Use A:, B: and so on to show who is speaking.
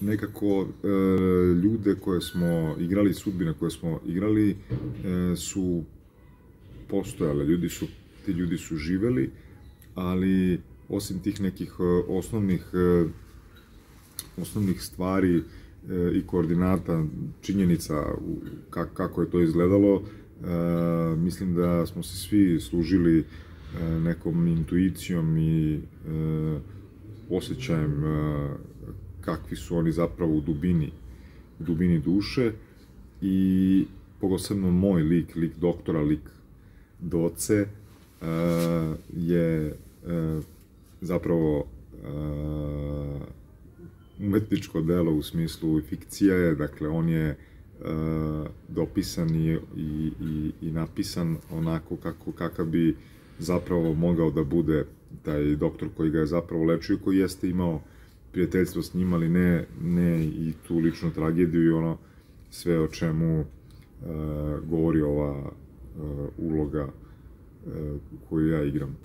A: nekako e, ljude koje smo igrali, sudbine koje smo igrali e, su postojale, ljudi su, ti ljudi su živeli, ali osim tih nekih e, osnovnih e, osnovnih stvari e, i koordinata, činjenica kako je to izgledalo, mislim da smo se svi služili nekom intuicijom i osjećajem kakvi su oni zapravo u dubini, u dubini duše i posebno moj lik, lik doktora, lik doce uh, je uh, zapravo uh, umetničko delo u smislu fikcija je, dakle on je uh, dopisan i, i, i, i napisan onako kako, kakav bi zapravo mogao da bude taj doktor koji ga je zapravo lečio, koji jeste imao prijateljstvo s njim, ali ne, ne i tu ličnu tragediju i ono sve o čemu uh, govori ova uh, uloga uh, koju ja igram.